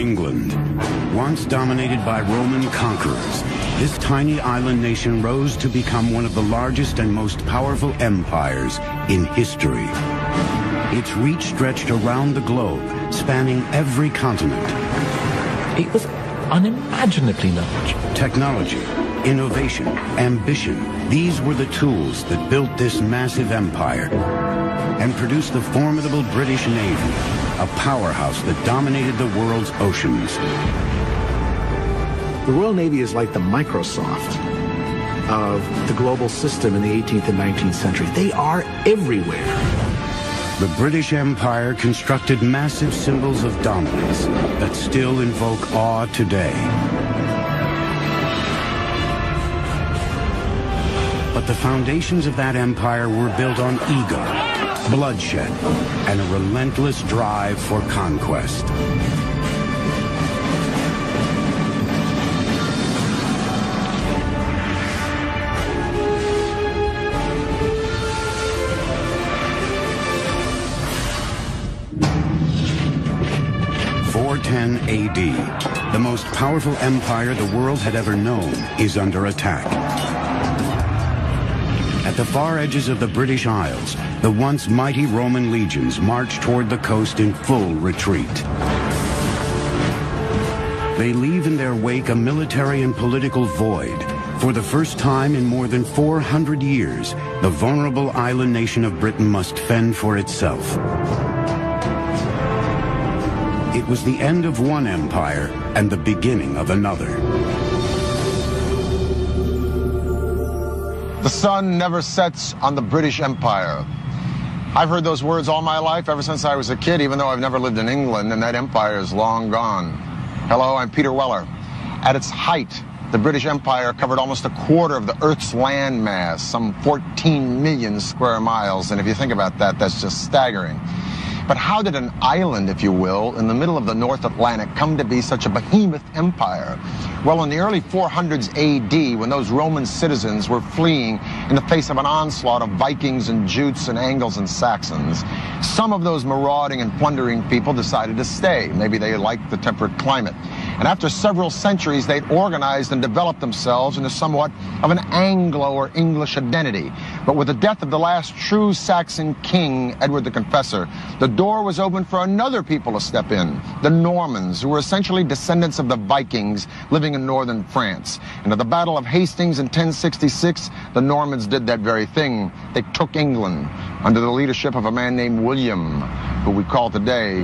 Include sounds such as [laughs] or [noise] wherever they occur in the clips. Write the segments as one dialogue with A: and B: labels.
A: England. Once dominated by Roman conquerors, this tiny island nation rose to become one of the largest and most powerful empires in history. Its reach stretched around the globe, spanning every continent.
B: It was unimaginably large.
A: Technology, innovation, ambition, these were the tools that built this massive empire and produced the formidable British Navy, a powerhouse that dominated the world's oceans.
C: The Royal Navy is like the Microsoft of the global system in the 18th and 19th century. They are everywhere.
A: The British Empire constructed massive symbols of dominance that still invoke awe today. But the foundations of that empire were built on ego, bloodshed, and a relentless drive for conquest. Four ten AD, the most powerful empire the world had ever known, is under attack. The far edges of the British Isles, the once mighty Roman legions march toward the coast in full retreat. They leave in their wake a military and political void. For the first time in more than 400 years, the vulnerable island nation of Britain must fend for itself. It was the end of one empire and the beginning of another.
D: The sun never sets on the British Empire. I've heard those words all my life, ever since I was a kid, even though I've never lived in England, and that empire is long gone. Hello, I'm Peter Weller. At its height, the British Empire covered almost a quarter of the Earth's land mass, some 14 million square miles, and if you think about that, that's just staggering. But how did an island, if you will, in the middle of the North Atlantic come to be such a behemoth empire? Well, in the early 400s AD, when those Roman citizens were fleeing in the face of an onslaught of Vikings and Jutes and Angles and Saxons, some of those marauding and plundering people decided to stay. Maybe they liked the temperate climate. And after several centuries, they'd organized and developed themselves into somewhat of an Anglo or English identity. But with the death of the last true Saxon king, Edward the Confessor, the door was open for another people to step in, the Normans, who were essentially descendants of the Vikings living in northern France. And at the Battle of Hastings in 1066, the Normans did that very thing. They took England under the leadership of a man named William, who we call today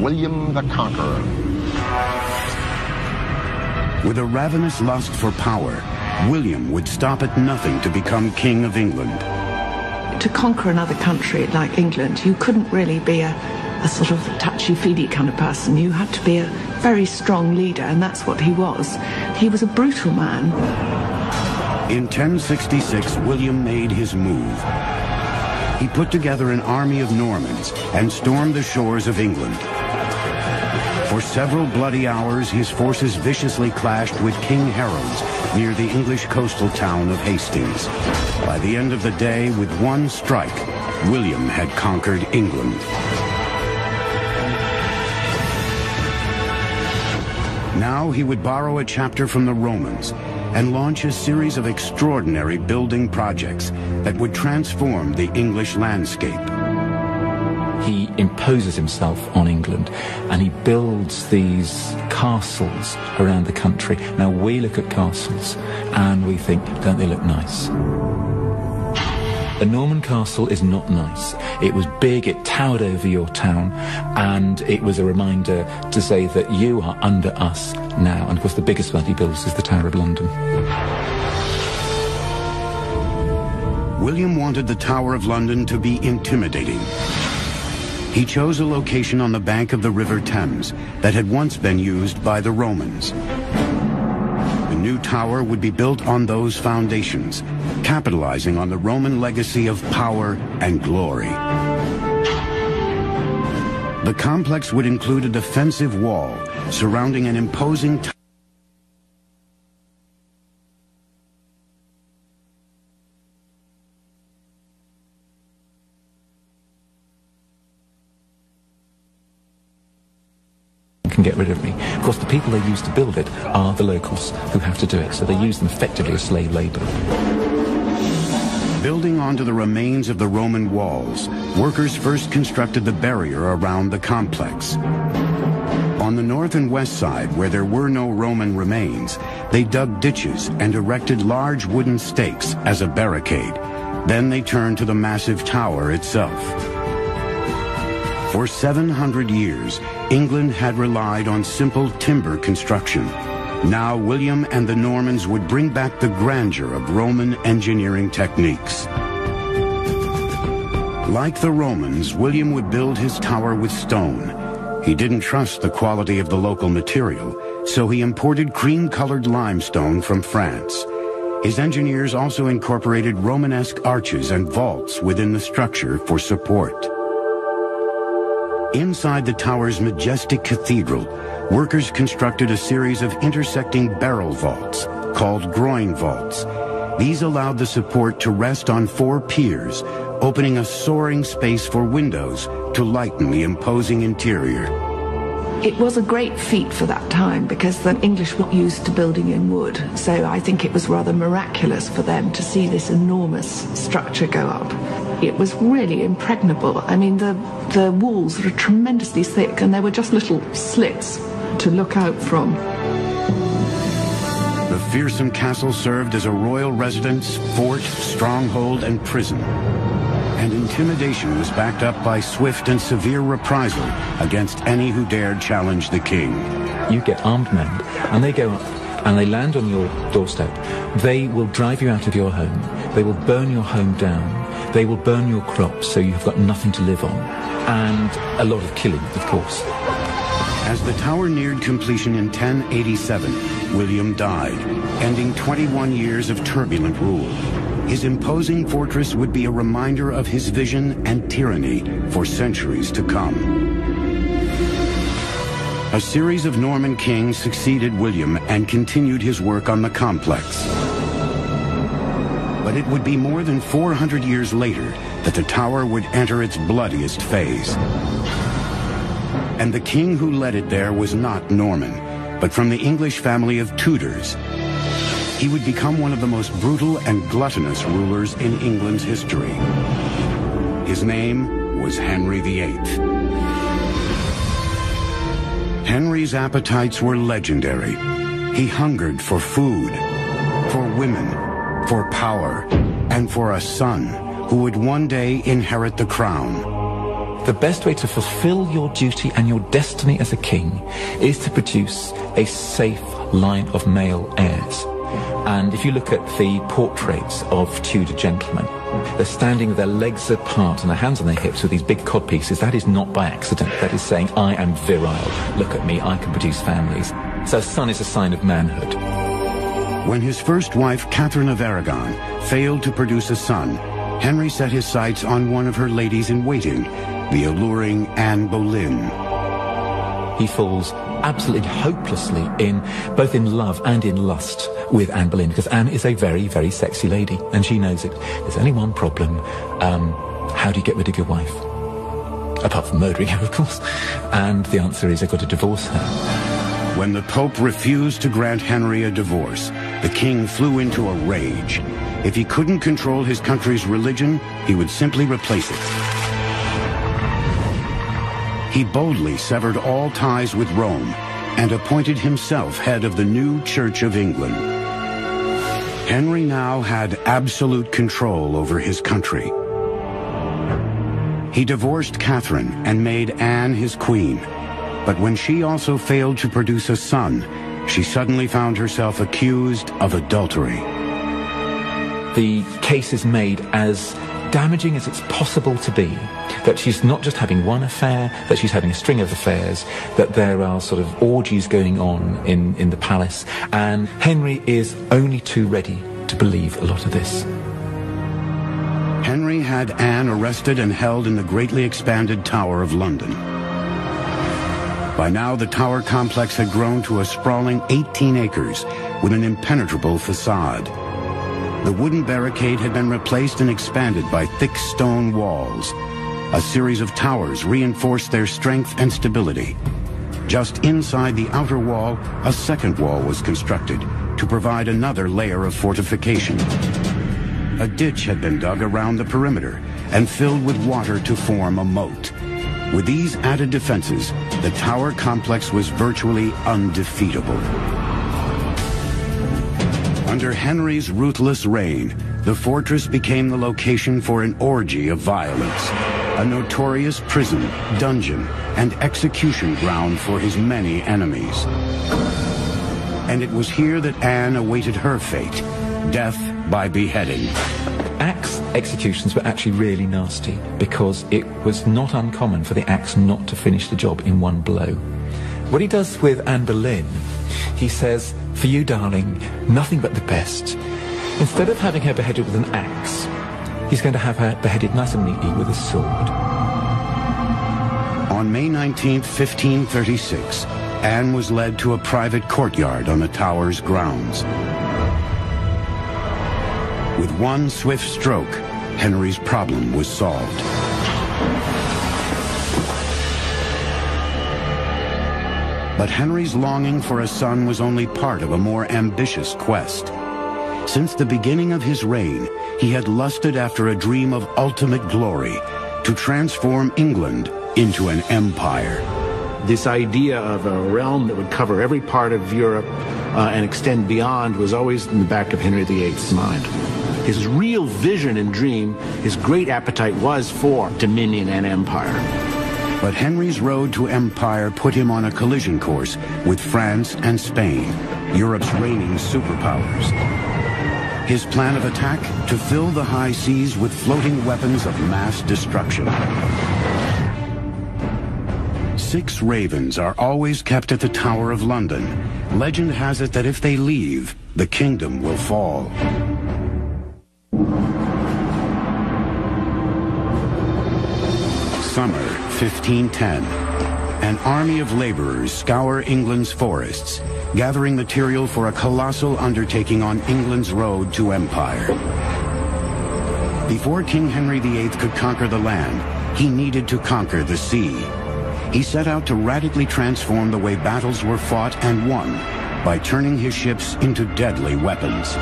D: William the Conqueror.
A: With a ravenous lust for power, William would stop at nothing to become King of England.
E: To conquer another country like England, you couldn't really be a, a sort of touchy-feely kind of person. You had to be a very strong leader, and that's what he was. He was a brutal man.
A: In 1066, William made his move. He put together an army of Normans and stormed the shores of England. For several bloody hours, his forces viciously clashed with King Harold's near the English coastal town of Hastings. By the end of the day, with one strike, William had conquered England. Now he would borrow a chapter from the Romans and launch a series of extraordinary building projects that would transform the English landscape.
B: He imposes himself on England and he builds these castles around the country. Now we look at castles and we think, don't they look nice? A Norman castle is not nice. It was big, it towered over your town, and it was a reminder to say that you are under us now. And of course, the biggest one he builds is the Tower of London.
A: William wanted the Tower of London to be intimidating. He chose a location on the bank of the River Thames that had once been used by the Romans. The new tower would be built on those foundations, capitalizing on the Roman legacy of power and glory. The complex would include a defensive wall surrounding an imposing tower
B: can get rid of me. Of course, the people they use to build it are the locals who have to do it, so they use them effectively as slave labor.
A: Building onto the remains of the Roman walls, workers first constructed the barrier around the complex. On the north and west side, where there were no Roman remains, they dug ditches and erected large wooden stakes as a barricade. Then they turned to the massive tower itself. For 700 years, England had relied on simple timber construction. Now William and the Normans would bring back the grandeur of Roman engineering techniques. Like the Romans, William would build his tower with stone. He didn't trust the quality of the local material, so he imported cream-colored limestone from France. His engineers also incorporated Romanesque arches and vaults within the structure for support. Inside the tower's majestic cathedral, workers constructed a series of intersecting barrel vaults called groin vaults. These allowed the support to rest on four piers, opening a soaring space for windows to lighten the imposing interior.
E: It was a great feat for that time because the English were used to building in wood. So I think it was rather miraculous for them to see this enormous structure go up. It was really impregnable. I mean, the, the walls were tremendously thick and there were just little slits to look out from.
A: The fearsome castle served as a royal residence, fort, stronghold, and prison. And intimidation was backed up by swift and severe reprisal against any who dared challenge the king.
B: You get armed men, and they go up and they land on your doorstep. They will drive you out of your home. They will burn your home down. They will burn your crops so you've got nothing to live on. And a lot of killing, of course.
A: As the tower neared completion in 1087, William died, ending 21 years of turbulent rule. His imposing fortress would be a reminder of his vision and tyranny for centuries to come. A series of Norman kings succeeded William and continued his work on the complex. But it would be more than 400 years later that the tower would enter its bloodiest phase. And the king who led it there was not Norman, but from the English family of Tudors. He would become one of the most brutal and gluttonous rulers in England's history. His name was Henry VIII. Henry's appetites were legendary. He hungered for food, for women, for power, and for a son who would one day inherit the crown.
B: The best way to fulfill your duty and your destiny as a king is to produce a safe line of male heirs. And if you look at the portraits of Tudor gentlemen, they're standing with their legs apart and their hands on their hips with these big codpieces. That is not by accident. That is saying, I am virile. Look at me, I can produce families. So son is a sign of manhood.
A: When his first wife, Catherine of Aragon, failed to produce a son, Henry set his sights on one of her ladies-in-waiting, the alluring Anne Boleyn.
B: He falls absolutely hopelessly in both in love and in lust with Anne Boleyn because Anne is a very, very sexy lady and she knows it. There's only one problem. Um, how do you get rid of your wife? Apart from murdering her, [laughs] of course. And the answer is I've got to divorce her.
A: When the Pope refused to grant Henry a divorce, the king flew into a rage. If he couldn't control his country's religion, he would simply replace it. He boldly severed all ties with Rome and appointed himself head of the new Church of England. Henry now had absolute control over his country. He divorced Catherine and made Anne his queen. But when she also failed to produce a son, she suddenly found herself accused of adultery.
B: The case is made as damaging as it's possible to be, that she's not just having one affair, that she's having a string of affairs, that there are sort of orgies going on in, in the palace, and Henry is only too ready to believe a lot of this.
A: Henry had Anne arrested and held in the greatly expanded Tower of London. By now, the tower complex had grown to a sprawling 18 acres with an impenetrable facade. The wooden barricade had been replaced and expanded by thick stone walls. A series of towers reinforced their strength and stability. Just inside the outer wall, a second wall was constructed to provide another layer of fortification. A ditch had been dug around the perimeter and filled with water to form a moat. With these added defenses, the tower complex was virtually undefeatable. Under Henry's ruthless reign, the fortress became the location for an orgy of violence, a notorious prison, dungeon, and execution ground for his many enemies. And it was here that Anne awaited her fate, death by beheading
B: axe executions were actually really nasty because it was not uncommon for the axe not to finish the job in one blow. What he does with Anne Boleyn, he says, For you, darling, nothing but the best. Instead of having her beheaded with an axe, he's going to have her beheaded nice and neatly with a sword.
A: On May 19, 1536, Anne was led to a private courtyard on the tower's grounds. With one swift stroke, Henry's problem was solved. But Henry's longing for a son was only part of a more ambitious quest. Since the beginning of his reign, he had lusted after a dream of ultimate glory, to transform England into an empire.
C: This idea of a realm that would cover every part of Europe uh, and extend beyond was always in the back of Henry VIII's mind. His real vision and dream, his great appetite was for dominion and empire.
A: But Henry's road to empire put him on a collision course with France and Spain, Europe's reigning superpowers. His plan of attack? To fill the high seas with floating weapons of mass destruction. Six ravens are always kept at the Tower of London. Legend has it that if they leave, the kingdom will fall. Summer 1510. An army of laborers scour England's forests, gathering material for a colossal undertaking on England's road to empire. Before King Henry VIII could conquer the land, he needed to conquer the sea. He set out to radically transform the way battles were fought and won by turning his ships into deadly weapons.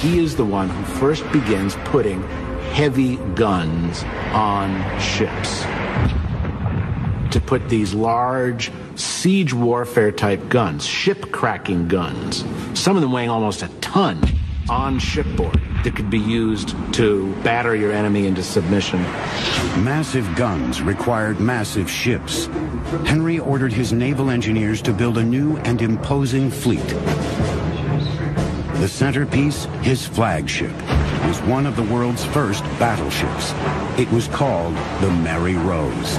C: He is the one who first begins putting heavy guns on ships. To put these large siege warfare type guns, ship cracking guns, some of them weighing almost a ton, on shipboard that could be used to batter your enemy into submission.
A: Massive guns required massive ships. Henry ordered his naval engineers to build a new and imposing fleet. The centerpiece, his flagship, was one of the world's first battleships. It was called the Mary Rose.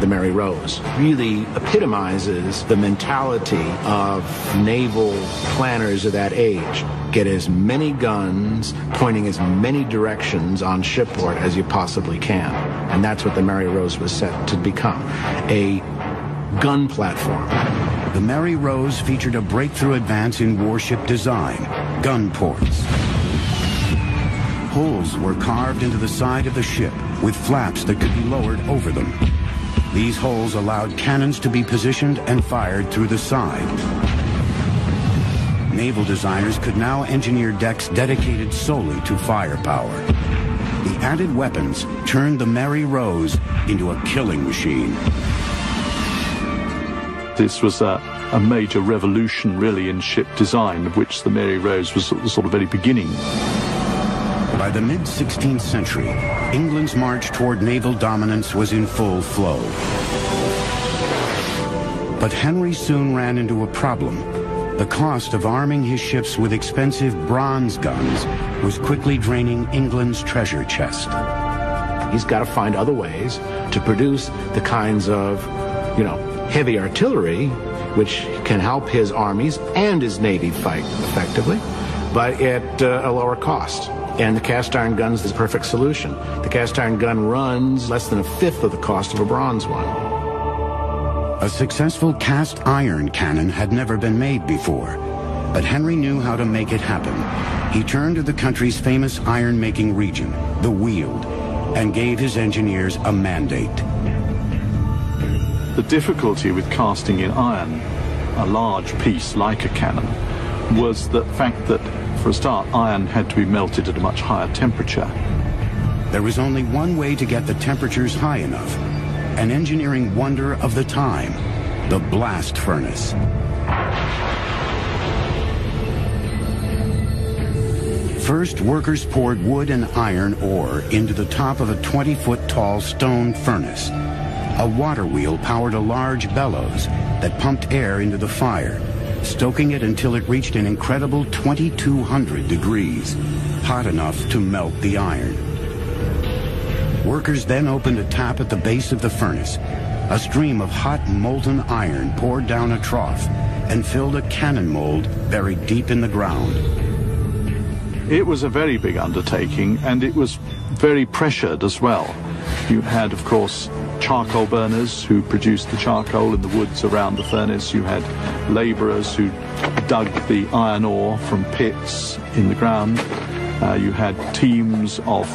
C: The Mary Rose really epitomizes the mentality of naval planners of that age. Get as many guns pointing as many directions on shipboard as you possibly can. And that's what the Mary Rose was set to become. A gun platform
A: the Mary Rose featured a breakthrough advance in warship design, gun ports. Holes were carved into the side of the ship with flaps that could be lowered over them. These holes allowed cannons to be positioned and fired through the side. Naval designers could now engineer decks dedicated solely to firepower. The added weapons turned the Mary Rose into a killing machine.
F: This was a, a major revolution, really, in ship design, of which the Mary Rose was at the sort of very beginning.
A: By the mid 16th century, England's march toward naval dominance was in full flow. But Henry soon ran into a problem. The cost of arming his ships with expensive bronze guns was quickly draining England's treasure chest.
C: He's got to find other ways to produce the kinds of, you know, heavy artillery, which can help his armies and his navy fight effectively, but at uh, a lower cost. And the cast iron gun is the perfect solution. The cast iron gun runs less than a fifth of the cost of a bronze one.
A: A successful cast iron cannon had never been made before, But Henry knew how to make it happen. He turned to the country's famous iron-making region, the Weald, and gave his engineers a mandate.
F: The difficulty with casting in iron a large piece like a cannon was the fact that, for a start, iron had to be melted at a much higher temperature.
A: There was only one way to get the temperatures high enough, an engineering wonder of the time, the blast furnace. First, workers poured wood and iron ore into the top of a 20-foot tall stone furnace. A water wheel powered a large bellows that pumped air into the fire, stoking it until it reached an incredible 2200 degrees, hot enough to melt the iron. Workers then opened a tap at the base of the furnace. A stream of hot molten iron poured down a trough and filled a cannon mold buried deep in the ground.
F: It was a very big undertaking and it was very pressured as well. You had, of course, charcoal burners who produced the charcoal in the woods around the furnace. You had labourers who dug the iron ore from pits in the ground. Uh, you had teams of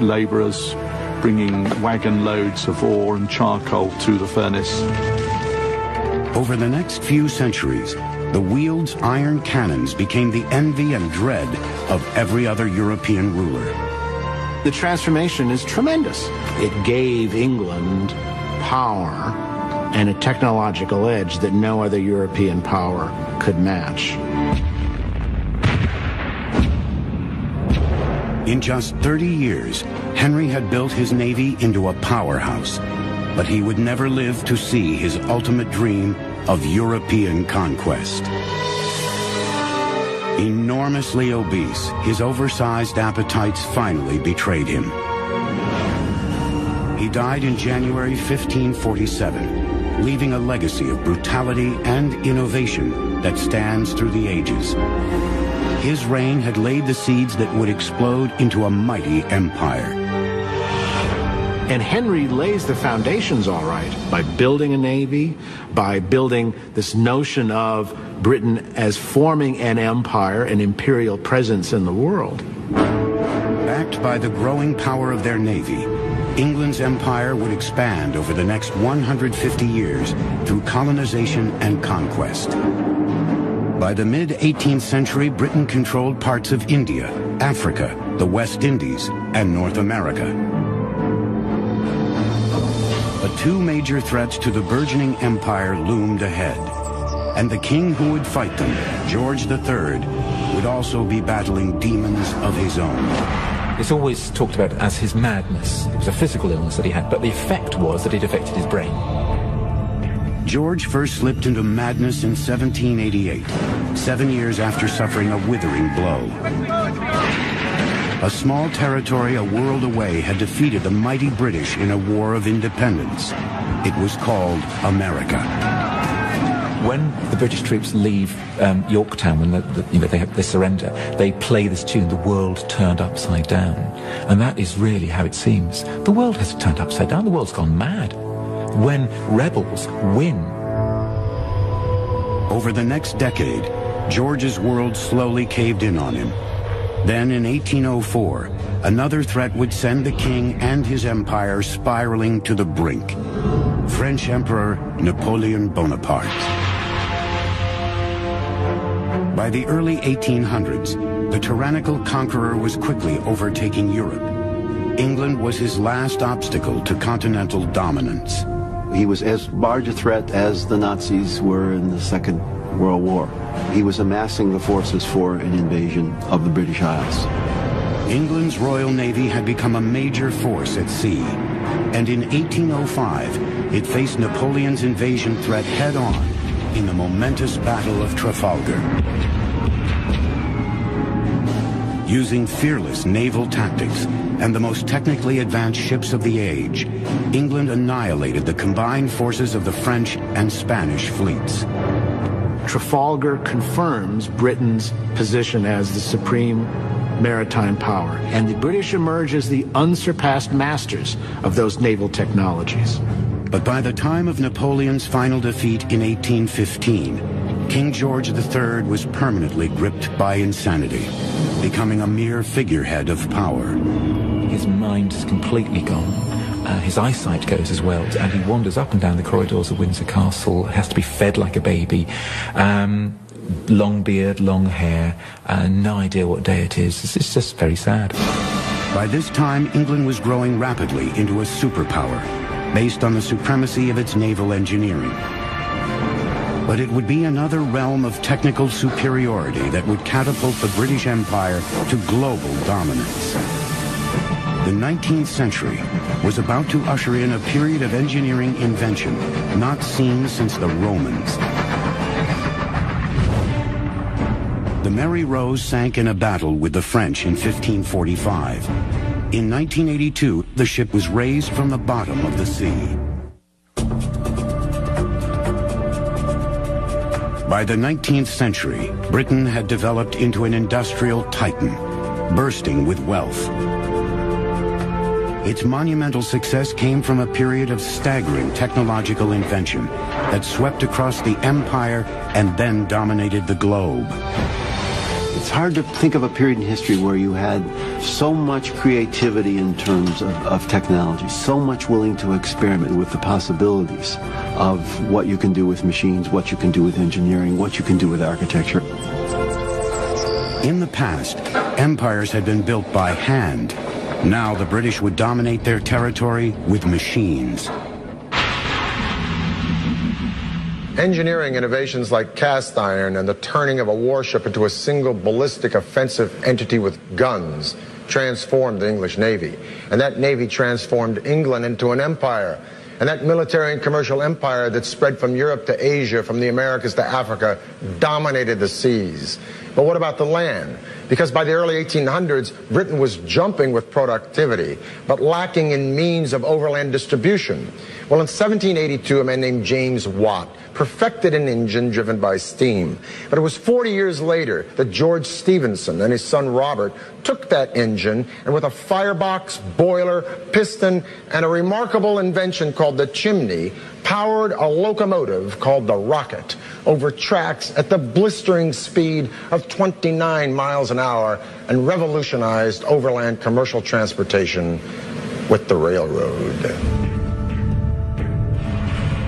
F: labourers bringing wagon loads of ore and charcoal to the furnace.
A: Over the next few centuries, the Weald's iron cannons became the envy and dread of every other European ruler.
C: The transformation is tremendous. It gave England power and a technological edge that no other European power could match.
A: In just 30 years, Henry had built his navy into a powerhouse, but he would never live to see his ultimate dream of European conquest. Enormously obese, his oversized appetites finally betrayed him. He died in January 1547, leaving a legacy of brutality and innovation that stands through the ages. His reign had laid the seeds that would explode into a mighty empire.
C: And Henry lays the foundations all right by building a navy, by building this notion of Britain as forming an empire, an imperial presence in the world.
A: Backed by the growing power of their navy, England's empire would expand over the next 150 years through colonization and conquest. By the mid-18th century, Britain controlled parts of India, Africa, the West Indies, and North America. But two major threats to the burgeoning empire loomed ahead. And the king who would fight them, George III, would also be battling demons of his own.
B: It's always talked about as his madness. It was a physical illness that he had, but the effect was that it affected his brain.
A: George first slipped into madness in 1788, seven years after suffering a withering blow. A small territory a world away had defeated the mighty British in a war of independence. It was called America.
B: When the British troops leave um, Yorktown, when the, the, you know, they, have, they surrender, they play this tune, The World Turned Upside Down. And that is really how it seems. The world has turned upside down. The world's gone mad. When rebels win.
A: Over the next decade, George's world slowly caved in on him. Then in 1804, another threat would send the king and his empire spiraling to the brink. French Emperor Napoleon Bonaparte. By the early 1800s, the tyrannical conqueror was quickly overtaking Europe. England was his last obstacle to continental dominance.
G: He was as large a threat as the Nazis were in the Second World War. He was amassing the forces for an invasion of the British Isles.
A: England's Royal Navy had become a major force at sea, and in 1805, it faced Napoleon's invasion threat head-on in the momentous Battle of Trafalgar. Using fearless naval tactics and the most technically advanced ships of the age, England annihilated the combined forces of the French and Spanish fleets.
C: Trafalgar confirms Britain's position as the supreme maritime power, and the British emerge as the unsurpassed masters of those naval technologies.
A: But by the time of Napoleon's final defeat in 1815, King George III was permanently gripped by insanity, becoming a mere figurehead of power.
B: His mind is completely gone. Uh, his eyesight goes as well, and he wanders up and down the corridors of Windsor Castle, has to be fed like a baby. Um, long beard, long hair, uh, no idea what day it is. It's, it's just very sad.
A: By this time, England was growing rapidly into a superpower, based on the supremacy of its naval engineering. But it would be another realm of technical superiority that would catapult the British Empire to global dominance. The 19th century was about to usher in a period of engineering invention not seen since the Romans. The Mary Rose sank in a battle with the French in 1545. In 1982, the ship was raised from the bottom of the sea. By the 19th century, Britain had developed into an industrial titan, bursting with wealth. Its monumental success came from a period of staggering technological invention that swept across the empire and then dominated the globe.
G: It's hard to think of a period in history where you had so much creativity in terms of, of technology, so much willing to experiment with the possibilities of what you can do with machines, what you can do with engineering, what you can do with architecture.
A: In the past, empires had been built by hand. Now the British would dominate their territory with machines.
D: Engineering innovations like cast iron and the turning of a warship into a single ballistic offensive entity with guns transformed the English Navy. And that Navy transformed England into an empire. And that military and commercial empire that spread from Europe to Asia, from the Americas to Africa, dominated the seas. But what about the land? Because by the early 1800s, Britain was jumping with productivity, but lacking in means of overland distribution. Well, in 1782, a man named James Watt perfected an engine driven by steam. But it was 40 years later that George Stephenson and his son Robert took that engine and with a firebox, boiler, piston, and a remarkable invention called the chimney, powered a locomotive called the Rocket over tracks at the blistering speed of 29 miles an hour and revolutionized overland commercial transportation with the railroad.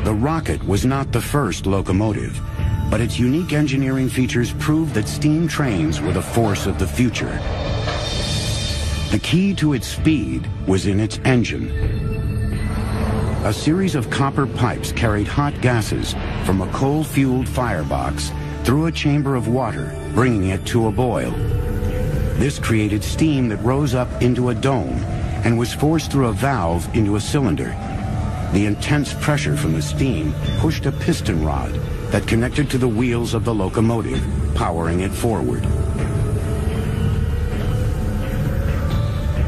A: The Rocket was not the first locomotive, but its unique engineering features proved that steam trains were the force of the future. The key to its speed was in its engine. A series of copper pipes carried hot gases from a coal-fueled firebox through a chamber of water, bringing it to a boil. This created steam that rose up into a dome and was forced through a valve into a cylinder. The intense pressure from the steam pushed a piston rod that connected to the wheels of the locomotive, powering it forward.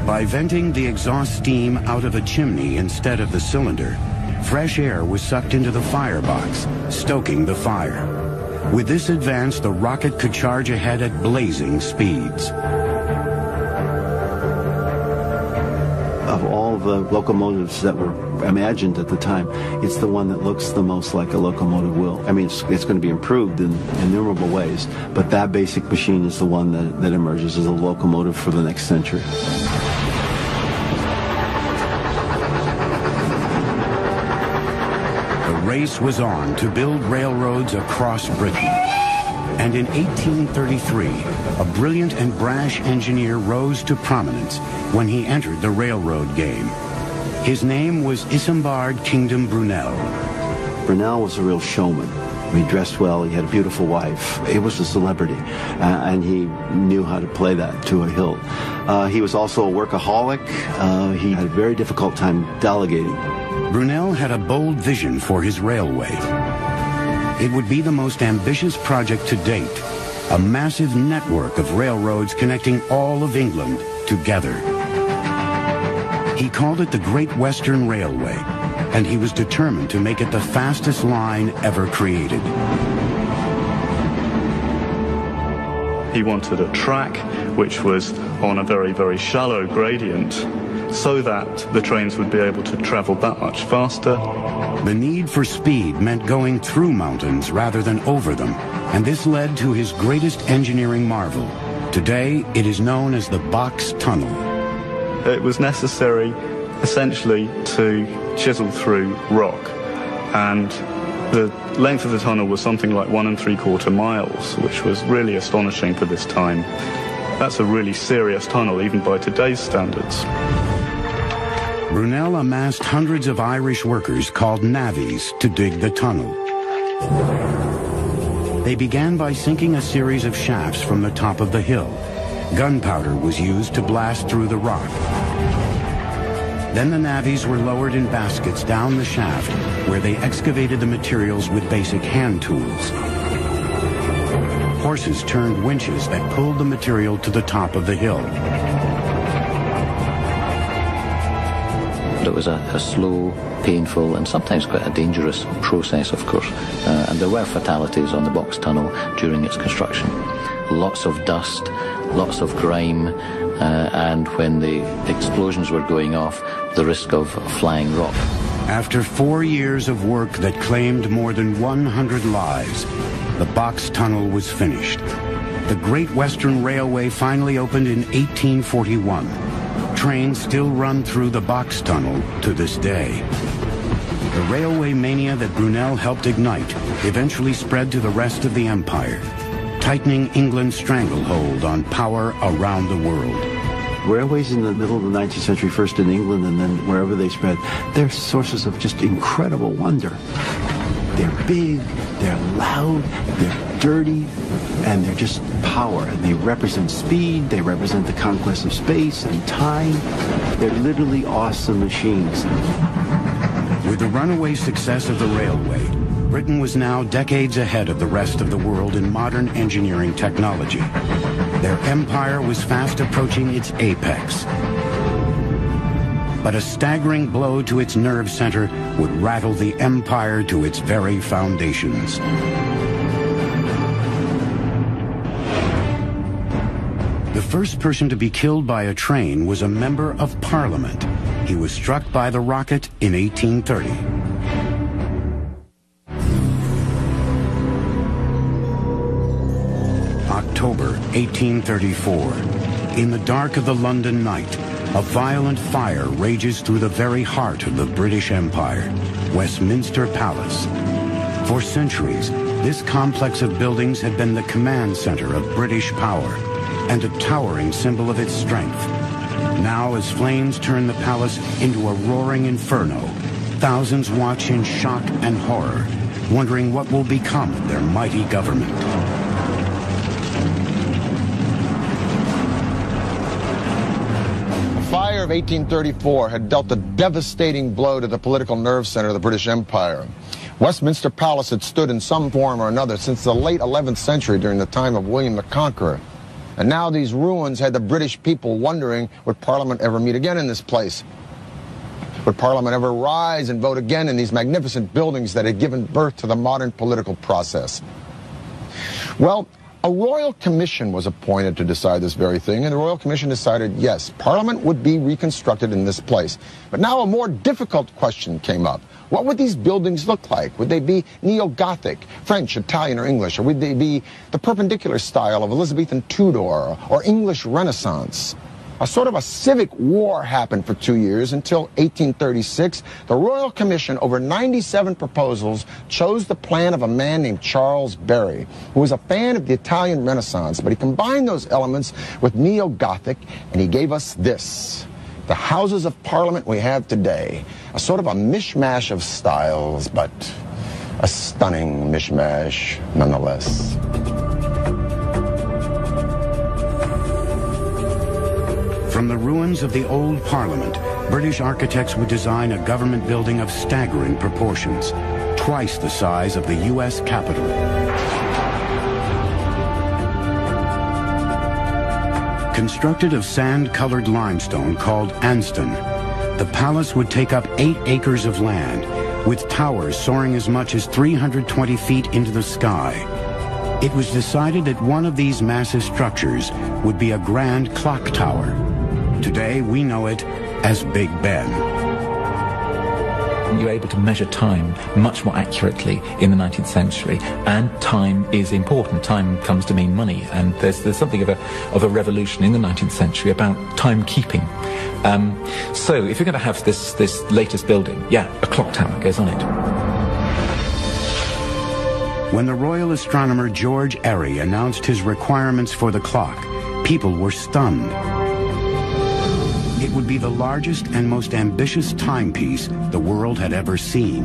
A: By venting the exhaust steam out of a chimney instead of the cylinder, fresh air was sucked into the firebox, stoking the fire. With this advance, the rocket could charge ahead at blazing speeds.
G: Of all the locomotives that were imagined at the time, it's the one that looks the most like a locomotive will. I mean, it's, it's going to be improved in innumerable ways, but that basic machine is the one that, that emerges as a locomotive for the next century.
A: Race was on to build railroads across Britain. And in 1833, a brilliant and brash engineer rose to prominence when he entered the railroad game. His name was Isambard Kingdom Brunel.
G: Brunel was a real showman. He dressed well. He had a beautiful wife. He was a celebrity, uh, and he knew how to play that to a hilt. Uh, he was also a workaholic. Uh, he had a very difficult time delegating.
A: Brunel had a bold vision for his railway. It would be the most ambitious project to date, a massive network of railroads connecting all of England together. He called it the Great Western Railway, and he was determined to make it the fastest line ever created.
H: He wanted a track which was on a very, very shallow gradient so that the trains would be able to travel that much faster.
A: The need for speed meant going through mountains rather than over them, and this led to his greatest engineering marvel. Today, it is known as the Box Tunnel.
H: It was necessary, essentially, to chisel through rock, and the length of the tunnel was something like one and three quarter miles, which was really astonishing for this time. That's a really serious tunnel, even by today's standards.
A: Brunel amassed hundreds of Irish workers called navvies to dig the tunnel. They began by sinking a series of shafts from the top of the hill. Gunpowder was used to blast through the rock. Then the navvies were lowered in baskets down the shaft, where they excavated the materials with basic hand tools. Horses turned winches that pulled the material to the top of the hill.
I: It was a, a, slow, painful, and sometimes quite a dangerous process, of course. Uh, and there were fatalities on the box tunnel during its construction. Lots of dust, lots of grime, uh, and when the explosions were going off, the risk of flying rock.
A: After four years of work that claimed more than 100 lives, the box tunnel was finished. The Great Western Railway finally opened in 1841 trains still run through the box tunnel to this day. The railway mania that Brunel helped ignite eventually spread to the rest of the empire, tightening England's stranglehold on power around the world.
G: Railways in the middle of the 19th century, first in England and then wherever they spread, they're sources of just incredible wonder. They're big, they're loud, they're dirty, and they're just power. And they represent speed, they represent the conquest of space and time. They're literally awesome machines.
A: With the runaway success of the railway, Britain was now decades ahead of the rest of the world in modern engineering technology. Their empire was fast approaching its apex. But a staggering blow to its nerve center would rattle the empire to its very foundations. First person to be killed by a train was a member of parliament. He was struck by the rocket in 1830. October 1834. In the dark of the London night, a violent fire rages through the very heart of the British Empire, Westminster Palace. For centuries, this complex of buildings had been the command center of British power and a towering symbol of its strength. Now, as flames turn the palace into a roaring inferno, thousands watch in shock and horror, wondering what will become of their mighty government.
D: The fire of 1834 had dealt a devastating blow to the political nerve center of the British Empire. Westminster Palace had stood in some form or another since the late 11th century during the time of William the Conqueror. And now these ruins had the British people wondering, would Parliament ever meet again in this place? Would Parliament ever rise and vote again in these magnificent buildings that had given birth to the modern political process? Well, a royal commission was appointed to decide this very thing, and the royal commission decided yes, Parliament would be reconstructed in this place. But now a more difficult question came up. What would these buildings look like? Would they be neo-Gothic, French, Italian, or English? Or would they be the perpendicular style of Elizabethan Tudor or English Renaissance? A sort of a civic war happened for two years until 1836. The Royal Commission, over 97 proposals, chose the plan of a man named Charles Barry, who was a fan of the Italian Renaissance, but he combined those elements with neo-Gothic, and he gave us this the Houses of Parliament we have today. A sort of a mishmash of styles, but a stunning mishmash nonetheless.
A: From the ruins of the old Parliament, British architects would design a government building of staggering proportions, twice the size of the U.S. Capitol. Constructed of sand-colored limestone called Anston, the palace would take up eight acres of land, with towers soaring as much as 320 feet into the sky. It was decided that one of these massive structures would be a grand clock tower. Today, we know it as Big Ben
B: you're able to measure time much more accurately in the 19th century, and time is important. Time comes to mean money, and there's there's something of a of a revolution in the 19th century about timekeeping. Um, so, if you're going to have this this latest building, yeah, a clock tower goes on it.
A: When the royal astronomer George Airy announced his requirements for the clock, people were stunned would be the largest and most ambitious timepiece the world had ever seen.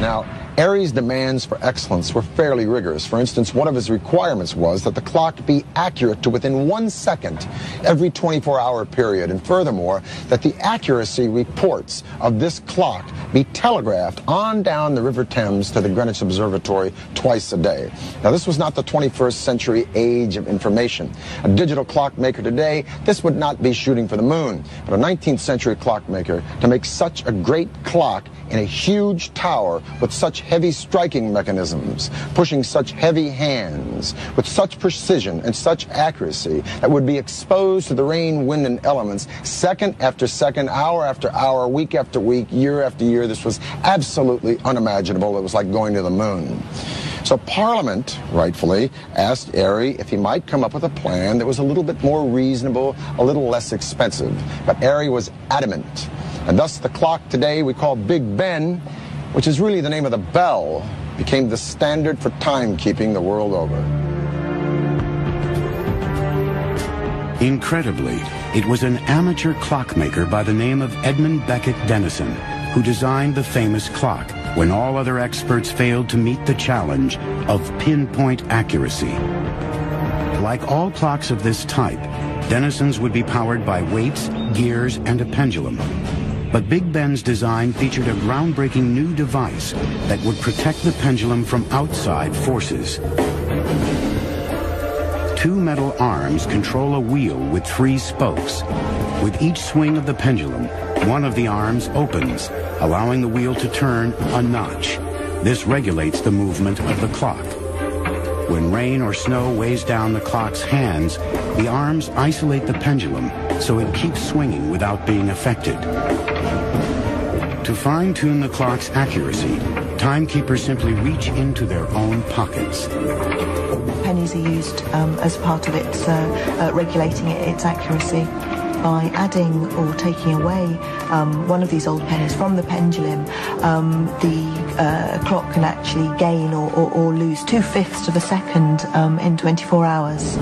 D: Now, Airy's demands for excellence were fairly rigorous. For instance, one of his requirements was that the clock be accurate to within one second every 24-hour period, and furthermore, that the accuracy reports of this clock be telegraphed on down the River Thames to the Greenwich Observatory twice a day. Now, this was not the 21st century age of information. A digital clockmaker today, this would not be shooting for the moon, but a 19th century clockmaker to make such a great clock in a huge tower with such heavy striking mechanisms, pushing such heavy hands, with such precision and such accuracy that would be exposed to the rain, wind, and elements second after second, hour after hour, week after week, year after year. This was absolutely unimaginable. It was like going to the moon. So Parliament, rightfully, asked Airy if he might come up with a plan that was a little bit more reasonable, a little less expensive. But Airy was adamant. And thus the clock today we call Big Ben, which is really the name of the bell, became the standard for timekeeping the world over.
A: Incredibly, it was an amateur clockmaker by the name of Edmund Beckett Denison who designed the famous clock when all other experts failed to meet the challenge of pinpoint accuracy. Like all clocks of this type, Denison's would be powered by weights, gears, and a pendulum. But Big Ben's design featured a groundbreaking new device that would protect the pendulum from outside forces. Two metal arms control a wheel with three spokes. With each swing of the pendulum, one of the arms opens, allowing the wheel to turn a notch. This regulates the movement of the clock. When rain or snow weighs down the clock's hands, the arms isolate the pendulum so it keeps swinging without being affected. To fine-tune the clock's accuracy, timekeepers simply reach into their own pockets.
J: Pennies are used um, as part of its uh, uh, regulating its accuracy by adding or taking away um, one of these old pennies from the pendulum, um, the uh, clock can actually gain or, or, or lose two-fifths of a second um, in 24 hours.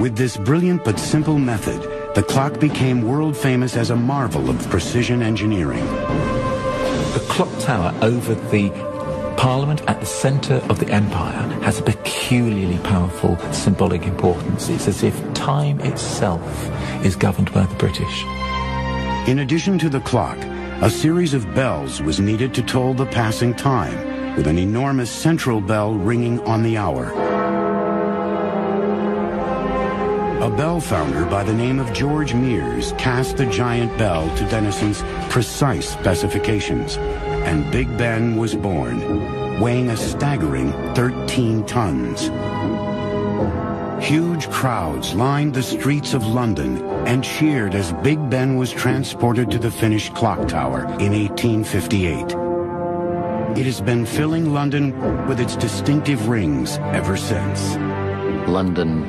A: With this brilliant but simple method, the clock became world famous as a marvel of precision engineering.
B: The clock tower over the Parliament at the centre of the empire has a peculiarly powerful symbolic importance. It's as if time itself is governed by the British.
A: In addition to the clock, a series of bells was needed to toll the passing time, with an enormous central bell ringing on the hour. A bell founder by the name of George Mears cast the giant bell to Denison's precise specifications, and Big Ben was born, weighing a staggering 13 tons. Huge crowds lined the streets of London and cheered as Big Ben was transported to the finished clock tower in 1858. It has been filling London with its distinctive rings ever since.
I: London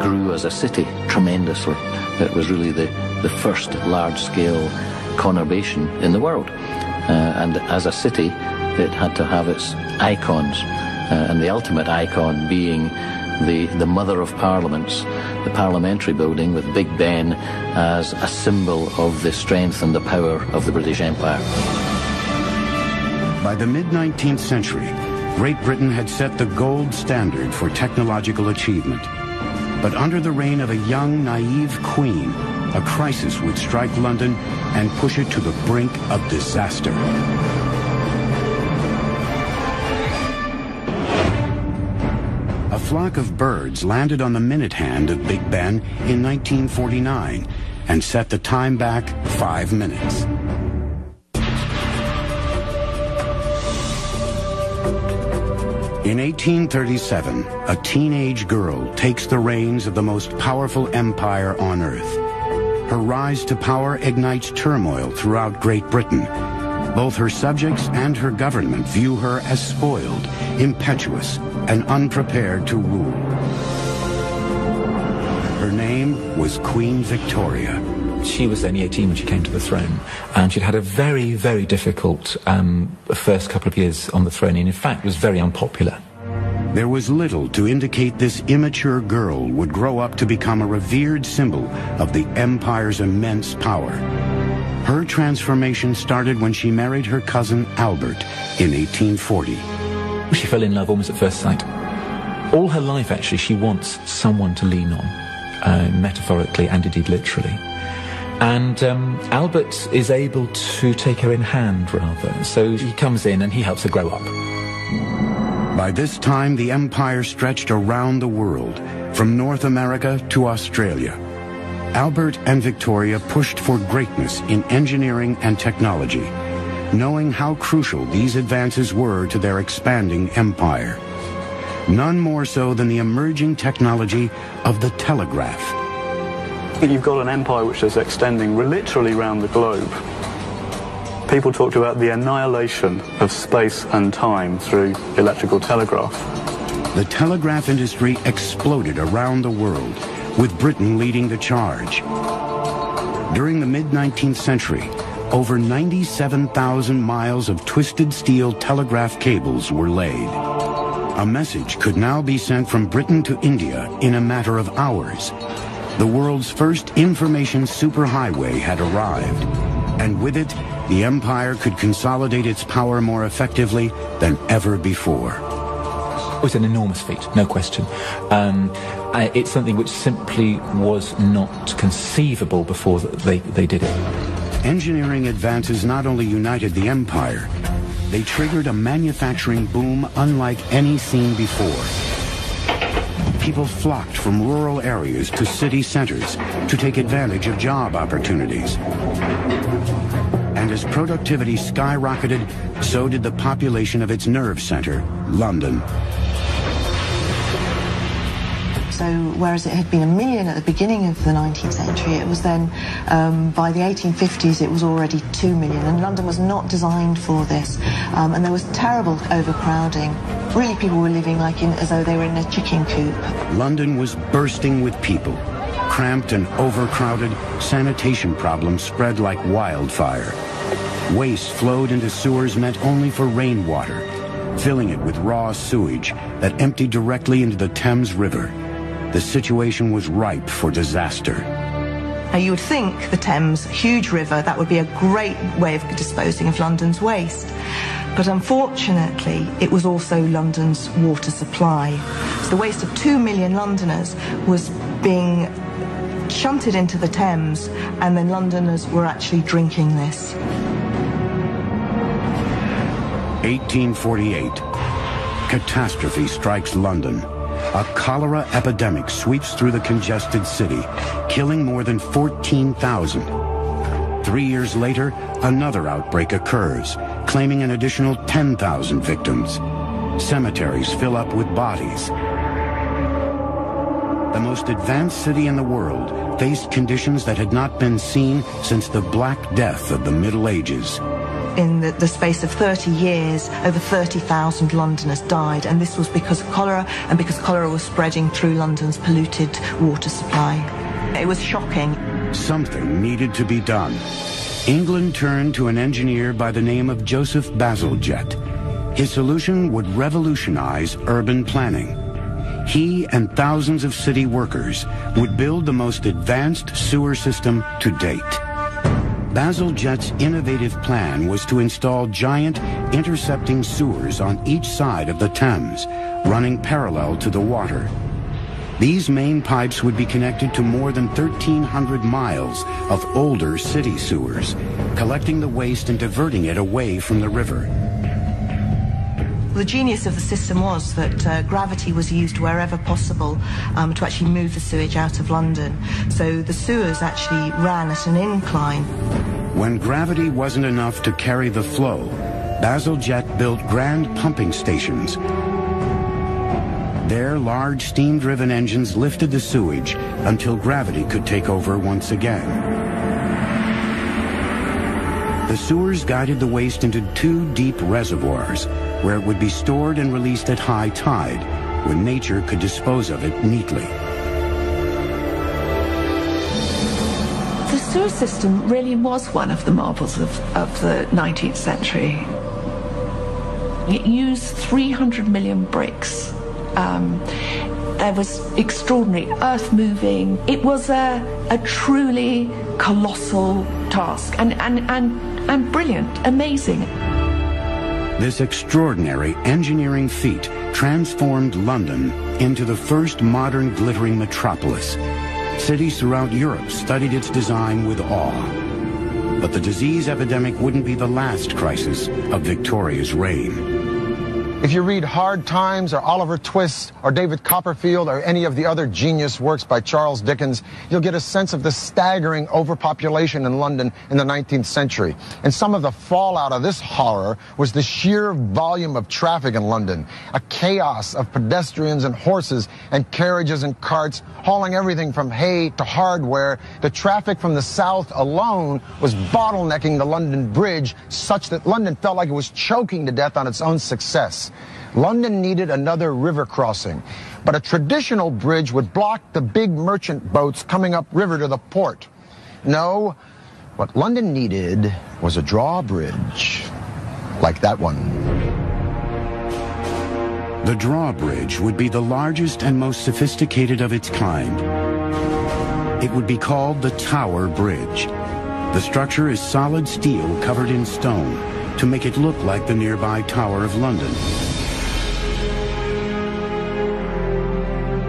I: grew as a city tremendously. It was really the, the first large-scale conurbation in the world. Uh, and as a city, it had to have its icons, uh, and the ultimate icon being the, the mother of parliaments, the parliamentary building with Big Ben as a symbol of the strength and the power of the British Empire.
A: By the mid-19th century, Great Britain had set the gold standard for technological achievement. But under the reign of a young, naive queen, a crisis would strike London and push it to the brink of disaster. A flock of birds landed on the minute hand of Big Ben in 1949 and set the time back five minutes. In 1837, a teenage girl takes the reins of the most powerful empire on earth. Her rise to power ignites turmoil throughout Great Britain. Both her subjects and her government view her as spoiled, impetuous, and unprepared to rule. Her name was Queen Victoria.
B: She was only 18 when she came to the throne, and she'd had a very, very difficult um, first couple of years on the throne, and in fact was very unpopular.
A: There was little to indicate this immature girl would grow up to become a revered symbol of the empire's immense power. Her transformation started when she married her cousin Albert in 1840.
B: She fell in love almost at first sight. All her life, actually, she wants someone to lean on, uh, metaphorically and indeed literally. And um, Albert is able to take her in hand, rather. So he comes in and he helps her grow up.
A: By this time, the empire stretched around the world, from North America to Australia. Albert and Victoria pushed for greatness in engineering and technology, knowing how crucial these advances were to their expanding empire. None more so than the emerging technology of the telegraph
H: you've got an empire which is extending literally around the globe. People talked about the annihilation of space and time through electrical telegraph.
A: The telegraph industry exploded around the world, with Britain leading the charge. During the mid-19th century, over 97,000 miles of twisted steel telegraph cables were laid. A message could now be sent from Britain to India in a matter of hours, the world's first information superhighway had arrived, and with it, the empire could consolidate its power more effectively than ever before.
B: It was an enormous feat, no question. Um, it's something which simply was not conceivable before they, they did it.
A: Engineering advances not only united the empire, they triggered a manufacturing boom unlike any seen before people flocked from rural areas to city centers to take advantage of job opportunities. And as productivity skyrocketed, so did the population of its nerve center, London.
J: So whereas it had been a million at the beginning of the 19th century, it was then, um, by the 1850s, it was already two million. And London was not designed for this. Um, and there was terrible overcrowding. Really, people were living like in, as though they were in a chicken coop.
A: London was bursting with people. Cramped and overcrowded, sanitation problems spread like wildfire. Waste flowed into sewers meant only for rainwater, filling it with raw sewage that emptied directly into the Thames River the situation was ripe for disaster.
J: Now, you would think the Thames, huge river, that would be a great way of disposing of London's waste. But unfortunately, it was also London's water supply. So the waste of two million Londoners was being shunted into the Thames, and then Londoners were actually drinking this.
A: 1848. Catastrophe strikes London a cholera epidemic sweeps through the congested city, killing more than 14,000. Three years later, another outbreak occurs, claiming an additional 10,000 victims. Cemeteries fill up with bodies. The most advanced city in the world faced conditions that had not been seen since the Black Death of the Middle Ages
J: in the, the, space of 30 years, over 30,000 Londoners died, and this was because of cholera and because cholera was spreading through London's polluted water supply. It was shocking.
A: Something needed to be done. England turned to an engineer by the name of Joseph Bazalgette. His solution would revolutionize urban planning. He and thousands of city workers would build the most advanced sewer system to date. Bazalgette's innovative plan was to install giant intercepting sewers on each side of the Thames, running parallel to the water. These main pipes would be connected to more than 1,300 miles of older city sewers, collecting the waste and diverting it away from the river.
J: The genius of the system was that uh, gravity was used wherever possible um, to actually move the sewage out of London. So the sewers actually ran at an incline.
A: When gravity wasn't enough to carry the flow, Bazalgette built grand pumping stations. There, large steam-driven engines lifted the sewage until gravity could take over once again. The sewers guided the waste into two deep reservoirs, where it would be stored and released at high tide, when nature could dispose of it neatly.
E: The sewer system really was one of the marvels of, of the 19th century. It used 300 million bricks. Um, there was extraordinary earth moving. It was a, a truly colossal task and, and, and, and brilliant, amazing.
A: This extraordinary engineering feat transformed London into the first modern glittering metropolis. Cities throughout Europe studied its design with awe. But the disease epidemic wouldn't be the last crisis of Victoria's reign.
D: If you read Hard Times or Oliver Twist or David Copperfield or any of the other genius works by Charles Dickens, you'll get a sense of the staggering overpopulation in London in the 19th century. And some of the fallout of this horror was the sheer volume of traffic in London, a chaos of pedestrians and horses and carriages and carts hauling everything from hay to hardware. The traffic from the south alone was bottlenecking the London Bridge such that London felt like it was choking to death on its own success. London needed another river crossing, but a traditional bridge would block the big merchant boats coming up river to the port. No, what London needed was a drawbridge, like that one.
A: The drawbridge would be the largest and most sophisticated of its kind. It would be called the Tower Bridge. The structure is solid steel covered in stone to make it look like the nearby Tower of London.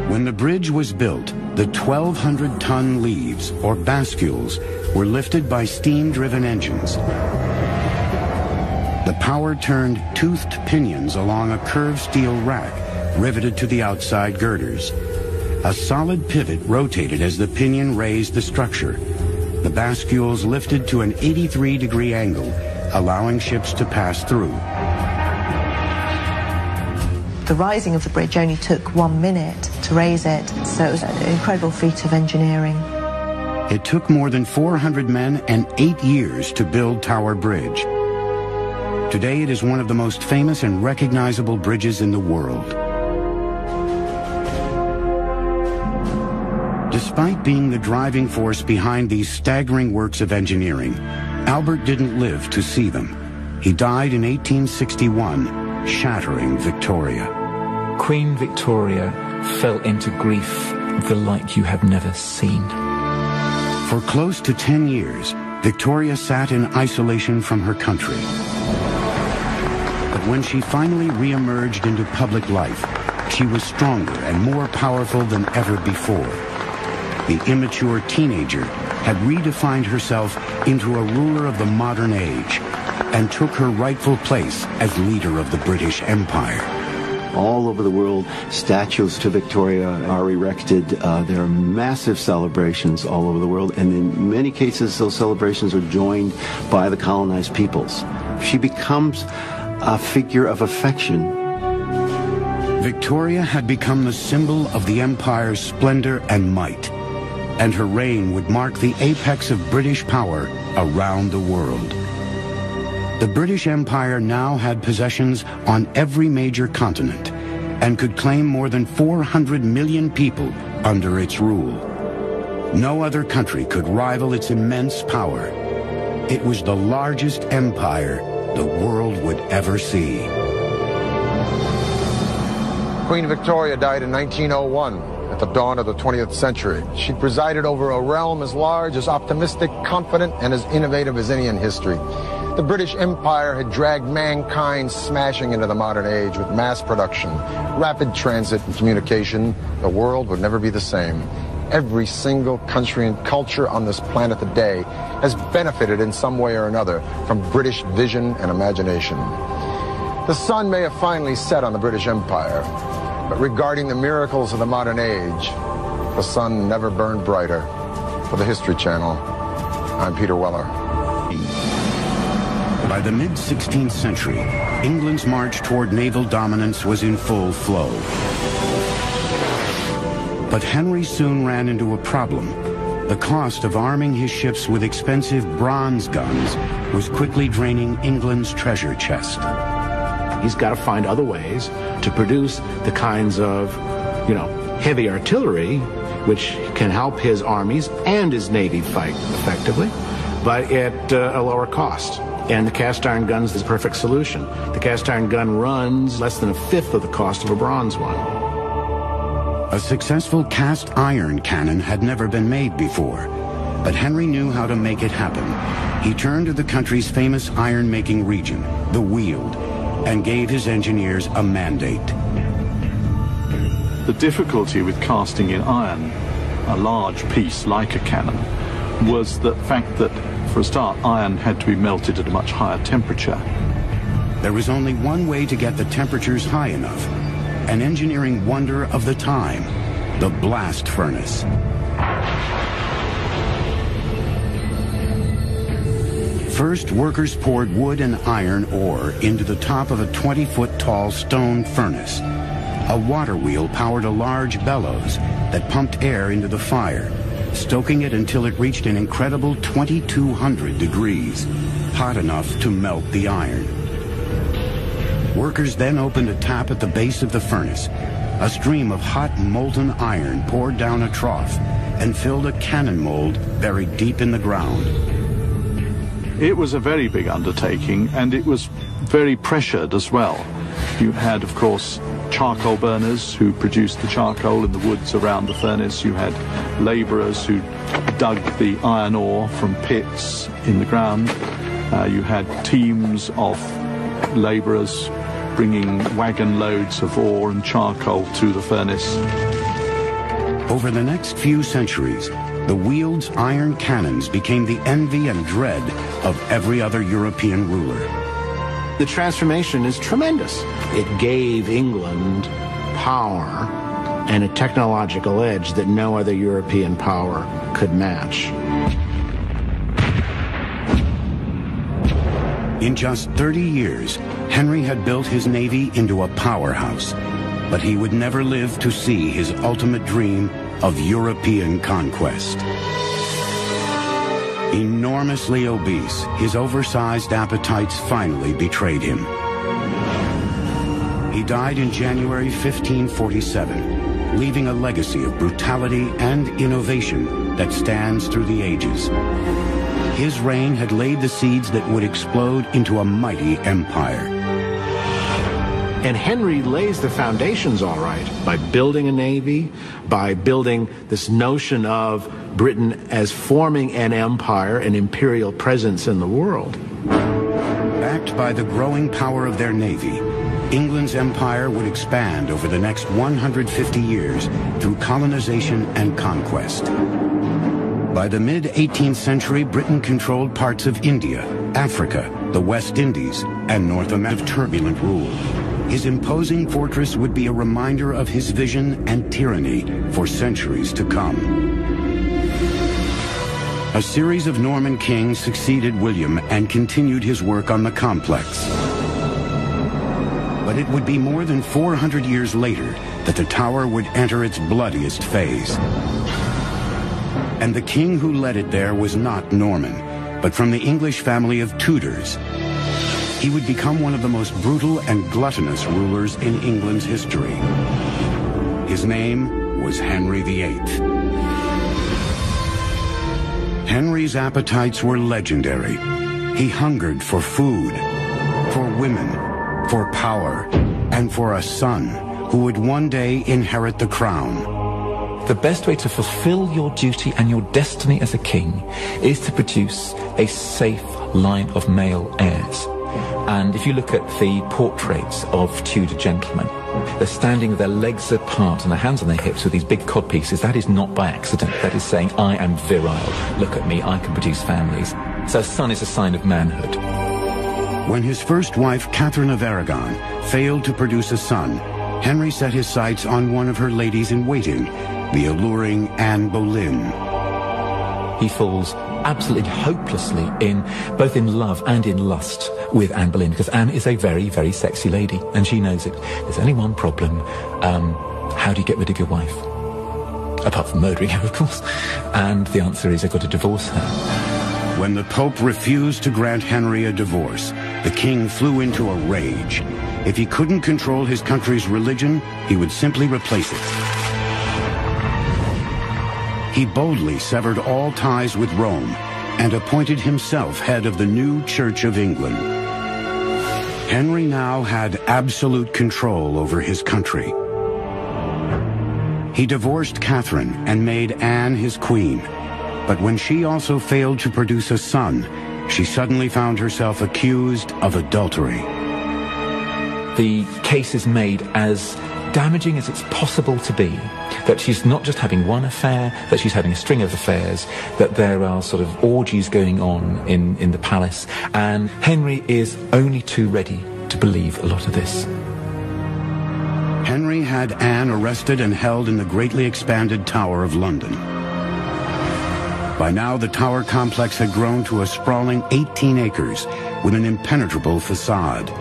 A: When the bridge was built, the 1,200-ton leaves, or bascules, were lifted by steam-driven engines. The power turned toothed pinions along a curved steel rack riveted to the outside girders. A solid pivot rotated as the pinion raised the structure. The bascules lifted to an 83-degree angle, allowing ships to pass through.
J: The rising of the bridge only took one minute to raise it, so it was an incredible feat of engineering.
A: It took more than 400 men and eight years to build Tower Bridge. Today it is one of the most famous and recognizable bridges in the world. Despite being the driving force behind these staggering works of engineering, Albert didn't live to see them. He died in 1861 shattering Victoria.
B: Queen Victoria fell into grief the like you have never seen.
A: For close to 10 years, Victoria sat in isolation from her country. But when she finally re-emerged into public life, she was stronger and more powerful than ever before. The immature teenager had redefined herself into a ruler of the modern age and took her rightful place as leader of the British Empire.
G: All over the world, statues to Victoria are erected. Uh, there are massive celebrations all over the world, and in many cases, those celebrations are joined by the colonized peoples. She becomes a figure of affection.
A: Victoria had become the symbol of the empire's splendor and might, and her reign would mark the apex of British power around the world. The British Empire now had possessions on every major continent and could claim more than 400 million people under its rule. No other country could rival its immense power. It was the largest empire the world would ever see.
D: Queen Victoria died in 1901 at the dawn of the 20th century. She presided over a realm as large, as optimistic, confident, and as innovative as any in history. The British Empire had dragged mankind smashing into the modern age with mass production, rapid transit and communication. The world would never be the same. Every single country and culture on this planet today has benefited in some way or another from British vision and imagination. The sun may have finally set on the British Empire, but regarding the miracles of the modern age, the sun never burned brighter. For the History Channel, I'm Peter Weller.
A: By the mid-16th century, England's march toward naval dominance was in full flow. But Henry soon ran into a problem. The cost of arming his ships with expensive bronze guns was quickly draining England's treasure chest.
C: He's got to find other ways to produce the kinds of, you know, heavy artillery which can help his armies and his navy fight effectively, but at uh, a lower cost. And the cast iron gun's the perfect solution. The cast iron gun runs less than a fifth of the cost of a bronze one.
A: A successful cast iron cannon had never been made before, but Henry knew how to make it happen. He turned to the country's famous iron-making region, the Weald, and gave his engineers a mandate.
F: The difficulty with casting in iron a large piece like a cannon was the fact that, for a start, iron had to be melted at a much higher temperature.
A: There was only one way to get the temperatures high enough, an engineering wonder of the time, the blast furnace. First, workers poured wood and iron ore into the top of a 20-foot tall stone furnace. A water wheel powered a large bellows that pumped air into the fire, stoking it until it reached an incredible 2200 degrees, hot enough to melt the iron. Workers then opened a tap at the base of the furnace. A stream of hot molten iron poured down a trough and filled a cannon mold buried deep in the ground.
F: It was a very big undertaking and it was very pressured as well. You had, of course, charcoal burners who produced the charcoal in the woods around the furnace. You had labourers who dug the iron ore from pits in the ground. Uh, you had teams of labourers bringing wagon loads of ore and charcoal to the furnace.
A: Over the next few centuries, the Weald's iron cannons became the envy and dread of every other European ruler.
C: The transformation is tremendous. It gave England power and a technological edge that no other European power could match.
A: In just 30 years, Henry had built his navy into a powerhouse, but he would never live to see his ultimate dream of European conquest. Enormously obese, his oversized appetites finally betrayed him. He died in January 1547, leaving a legacy of brutality and innovation that stands through the ages. His reign had laid the seeds that would explode into a mighty empire.
C: And Henry lays the foundations all right by building a navy, by building this notion of Britain as forming an empire, an imperial presence in the world.
A: Backed by the growing power of their navy, England's empire would expand over the next 150 years through colonization and conquest. By the mid-18th century, Britain controlled parts of India, Africa, the West Indies, and North America of turbulent rule. His imposing fortress would be a reminder of his vision and tyranny for centuries to come. A series of Norman kings succeeded William and continued his work on the complex. But it would be more than 400 years later that the tower would enter its bloodiest phase. And the king who led it there was not Norman, but from the English family of Tudors. He would become one of the most brutal and gluttonous rulers in England's history. His name was Henry VIII. Henry's appetites were legendary. He hungered for food, for women, for power, and for a son who would one day inherit the crown.
B: The best way to fulfill your duty and your destiny as a king is to produce a safe line of male heirs. And if you look at the portraits of Tudor gentlemen, they're standing with their legs apart and their hands on their hips with these big codpieces. That is not by accident. That is saying, I am virile. Look at me, I can produce families. So son is a sign of manhood.
A: When his first wife, Catherine of Aragon, failed to produce a son, Henry set his sights on one of her ladies-in-waiting, the alluring Anne Boleyn.
B: He falls absolutely hopelessly in both in love and in lust with Anne Boleyn because Anne is a very, very sexy lady and she knows it. There's only one problem. Um, how do you get rid of your wife? apart from murdering her, [laughs] of course. And the answer is they've got to divorce her.
A: When the Pope refused to grant Henry a divorce, the king flew into a rage. If he couldn't control his country's religion, he would simply replace it. He boldly severed all ties with Rome and appointed himself head of the new Church of England. Henry now had absolute control over his country. He divorced Catherine and made Anne his queen. But when she also failed to produce a son, she suddenly found herself accused of adultery.
B: The case is made as damaging as it's possible to be that she's not just having one affair, that she's having a string of affairs, that there are sort of orgies going on in, in the palace, and Henry is only too ready to believe a lot of this.
A: Henry had Anne arrested and held in the greatly expanded Tower of London. By now, the tower complex had grown to a sprawling 18 acres with an impenetrable facade.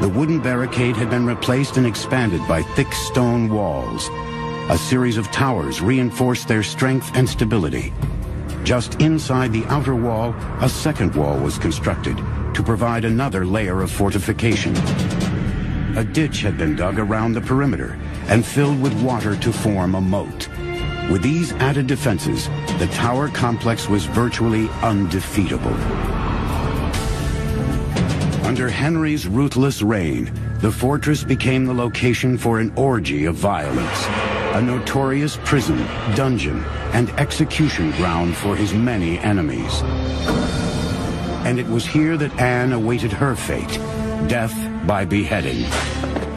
A: The wooden barricade had been replaced and expanded by thick stone walls. A series of towers reinforced their strength and stability. Just inside the outer wall, a second wall was constructed to provide another layer of fortification. A ditch had been dug around the perimeter and filled with water to form a moat. With these added defenses, the tower complex was virtually undefeatable. Under Henry's ruthless reign, the fortress became the location for an orgy of violence, a notorious prison, dungeon, and execution ground for his many enemies. And it was here that Anne awaited her fate, death by beheading.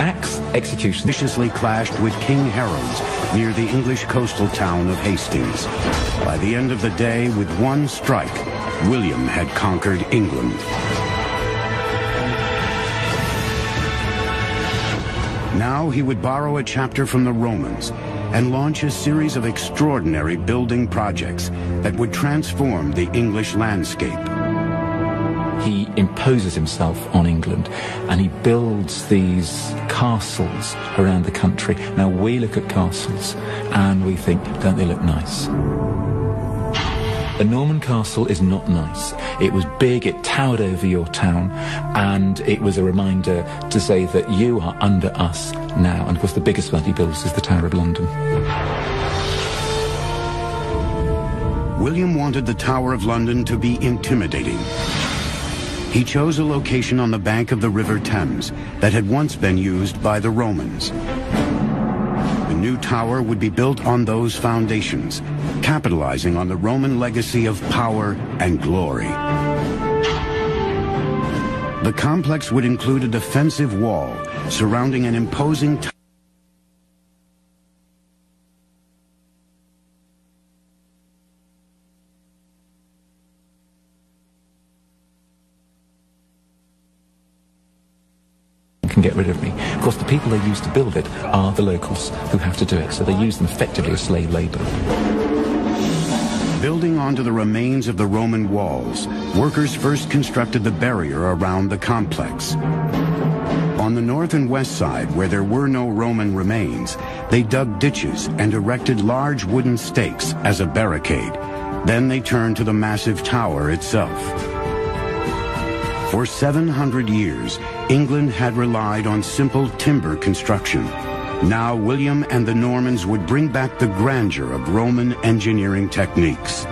B: Axe execution
A: viciously clashed with King Harold's near the English coastal town of Hastings. By the end of the day, with one strike, William had conquered England. Now he would borrow a chapter from the Romans and launch a series of extraordinary building projects that would transform the English landscape.
B: He imposes himself on England and he builds these castles around the country. Now we look at castles and we think, don't they look nice? A Norman castle is not nice. It was big, it towered over your town, and it was a reminder to say that you are under us now. And of course, the biggest one he builds is the Tower of London.
A: William wanted the Tower of London to be intimidating. He chose a location on the bank of the River Thames that had once been used by the Romans. New tower would be built on those foundations, capitalizing on the Roman legacy of power and glory. The complex would include a defensive wall surrounding an imposing
B: can get rid of me. Of course, the people they use to build it are the locals who have to do it, so they use them effectively as slave labor.
A: Building onto the remains of the Roman walls, workers first constructed the barrier around the complex. On the north and west side, where there were no Roman remains, they dug ditches and erected large wooden stakes as a barricade. Then they turned to the massive tower itself. For 700 years, England had relied on simple timber construction. Now William and the Normans would bring back the grandeur of Roman engineering techniques.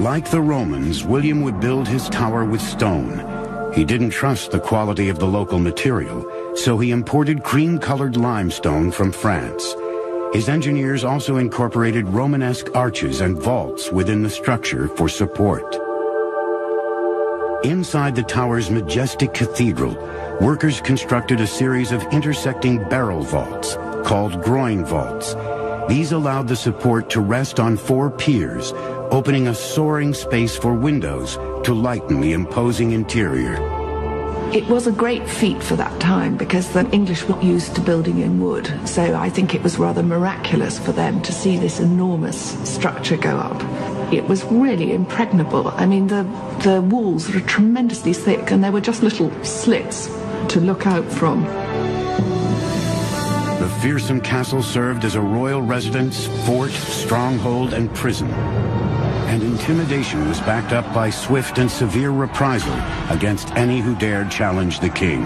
A: Like the Romans, William would build his tower with stone. He didn't trust the quality of the local material, so he imported cream-colored limestone from France. His engineers also incorporated Romanesque arches and vaults within the structure for support. Inside the tower's majestic cathedral, workers constructed a series of intersecting barrel vaults, called groin vaults. These allowed the support to rest on four piers, opening a soaring space for windows to lighten the imposing interior.
E: It was a great feat for that time because the English were used to building in wood. So I think it was rather miraculous for them to see this enormous structure go up. It was really impregnable. I mean, the, the walls were tremendously thick and there were just little slits to look out from.
A: The fearsome castle served as a royal residence, fort, stronghold, and prison. And intimidation was backed up by swift and severe reprisal against any who dared challenge the king.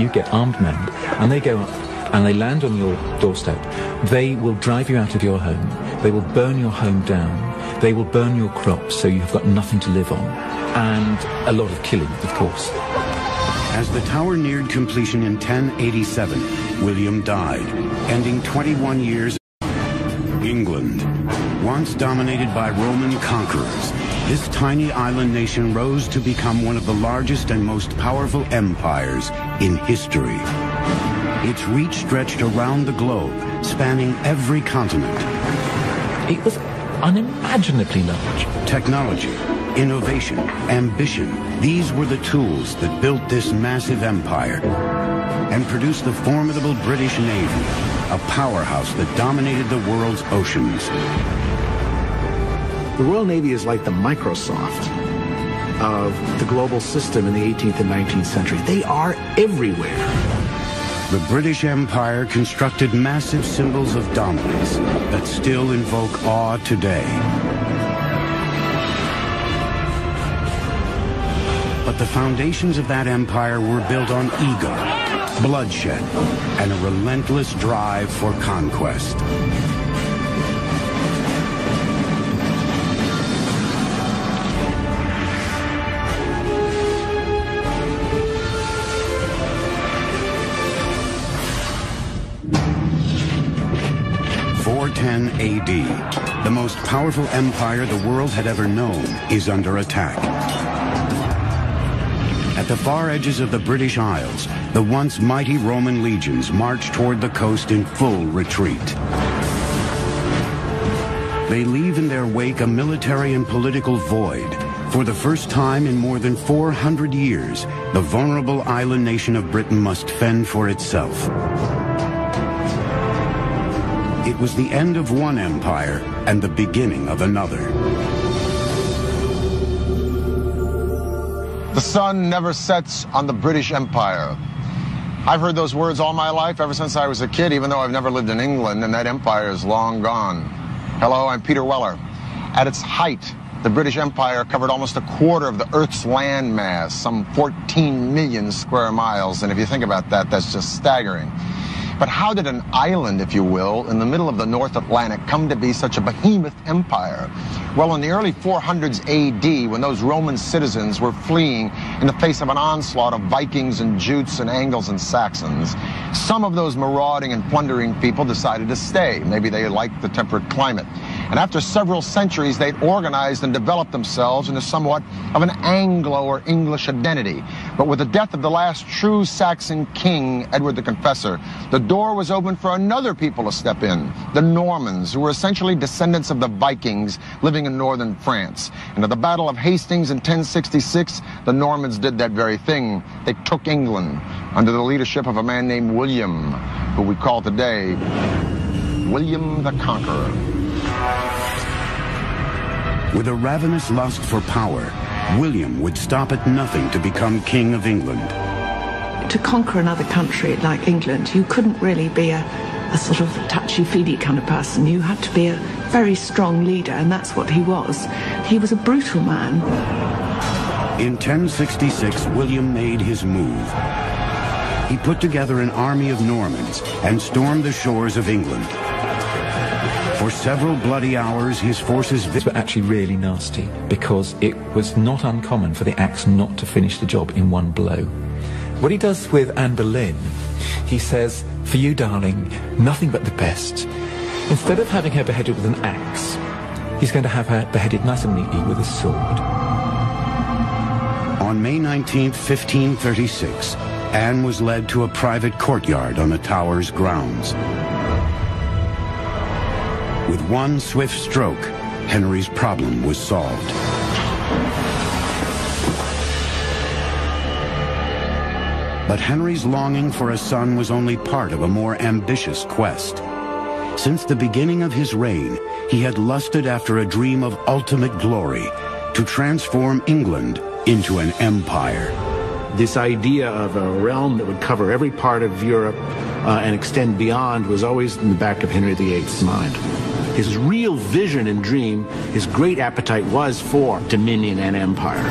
B: You get armed men, and they go up and they land on your doorstep. They will drive you out of your home. They will burn your home down. They will burn your crops so you've got nothing to live on. And a lot of killing, of course.
A: As the tower neared completion in 1087, William died, ending 21 years. England, once dominated by Roman conquerors, this tiny island nation rose to become one of the largest and most powerful empires in history. Its reach stretched around the globe, spanning every continent.
B: It was unimaginably large.
A: Technology, innovation, ambition, these were the tools that built this massive empire and produced the formidable British Navy, a powerhouse that dominated the world's oceans.
C: The Royal Navy is like the Microsoft of the global system in the 18th and 19th century. They are everywhere.
A: The British Empire constructed massive symbols of dominance that still invoke awe today. But the foundations of that empire were built on ego, bloodshed, and a relentless drive for conquest. Four ten AD, the most powerful empire the world had ever known, is under attack. At the far edges of the British Isles, the once mighty Roman legions march toward the coast in full retreat. They leave in their wake a military and political void. For the first time in more than 400 years, the vulnerable island nation of Britain must fend for itself. Was the end of one empire and the beginning of another.
D: The sun never sets on the British Empire. I've heard those words all my life, ever since I was a kid, even though I've never lived in England, and that empire is long gone. Hello, I'm Peter Weller. At its height, the British Empire covered almost a quarter of the Earth's land mass, some 14 million square miles, and if you think about that, that's just staggering. But how did an island, if you will, in the middle of the North Atlantic come to be such a behemoth empire? Well, in the early 400s AD, when those Roman citizens were fleeing in the face of an onslaught of Vikings and Jutes and Angles and Saxons, some of those marauding and plundering people decided to stay. Maybe they liked the temperate climate. And after several centuries, they'd organized and developed themselves into somewhat of an Anglo or English identity. But with the death of the last true Saxon king, Edward the Confessor, the door was open for another people to step in, the Normans, who were essentially descendants of the Vikings living in northern France. And at the Battle of Hastings in 1066, the Normans did that very thing. They took England under the leadership of a man named William, who we call today William the Conqueror.
A: With a ravenous lust for power, William would stop at nothing to become King of England.
E: To conquer another country like England, you couldn't really be a, a sort of touchy-feely kind of person. You had to be a very strong leader, and that's what he was. He was a brutal man.
A: In 1066, William made his move. He put together an army of Normans and stormed the shores of England. For several bloody hours, his forces...
B: Were actually really nasty because it was not uncommon for the axe not to finish the job in one blow. What he does with Anne Boleyn, he says, for you, darling, nothing but the best. Instead of having her beheaded with an axe, he's going to have her beheaded nice and neatly with a sword.
A: On May 19, 1536, Anne was led to a private courtyard on the tower's grounds. With one swift stroke, Henry's problem was solved. But Henry's longing for a son was only part of a more ambitious quest. Since the beginning of his reign, he had lusted after a dream of ultimate glory, to transform England into an empire.
C: This idea of a realm that would cover every part of Europe, uh, and extend beyond was always in the back of Henry VIII's mind. His real vision and dream, his great appetite was for dominion and empire.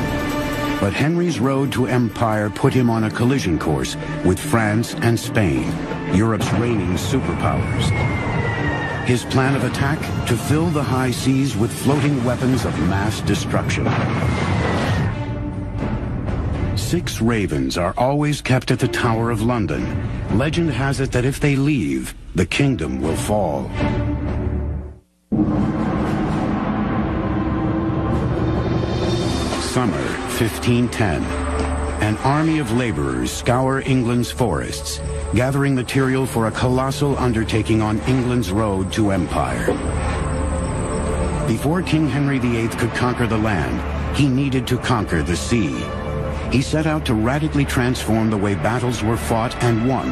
A: But Henry's road to empire put him on a collision course with France and Spain, Europe's reigning superpowers. His plan of attack to fill the high seas with floating weapons of mass destruction. Six ravens are always kept at the Tower of London. Legend has it that if they leave, the kingdom will fall. Summer 1510. An army of laborers scour England's forests, gathering material for a colossal undertaking on England's road to empire. Before King Henry VIII could conquer the land, he needed to conquer the sea. He set out to radically transform the way battles were fought and won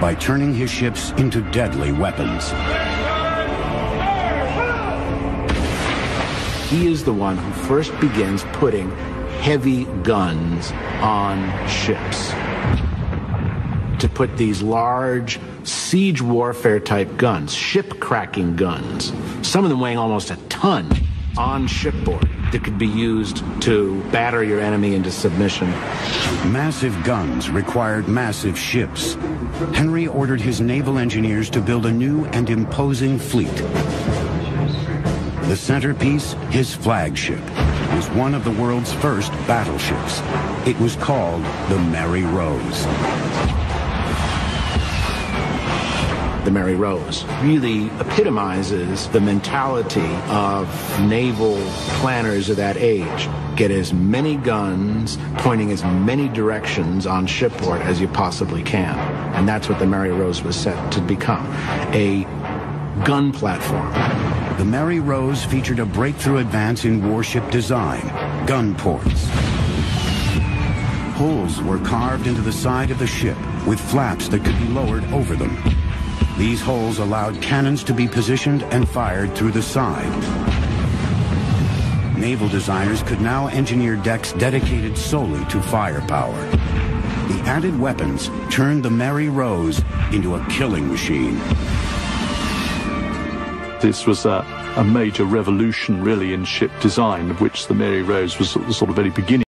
A: by turning his ships into deadly weapons.
C: He is the one who first begins putting heavy guns on ships. To put these large siege warfare type guns, ship cracking guns, some of them weighing almost a ton, on shipboard that could be used to batter your enemy into submission.
A: Massive guns required massive ships. Henry ordered his naval engineers to build a new and imposing fleet. The centerpiece, his flagship, was one of the world's first battleships. It was called the Mary Rose.
C: The Mary Rose really epitomizes the mentality of naval planners of that age. Get as many guns pointing as many directions on shipboard as you possibly can. And that's what the Mary Rose was set to become. A gun platform.
A: The Mary Rose featured a breakthrough advance in warship design, gun ports. Holes were carved into the side of the ship with flaps that could be lowered over them. These holes allowed cannons to be positioned and fired through the side. Naval designers could now engineer decks dedicated solely to firepower. The added weapons turned the Mary Rose into a killing machine.
F: This was a, a major revolution, really, in ship design, of which the Mary Rose was the sort of very beginning.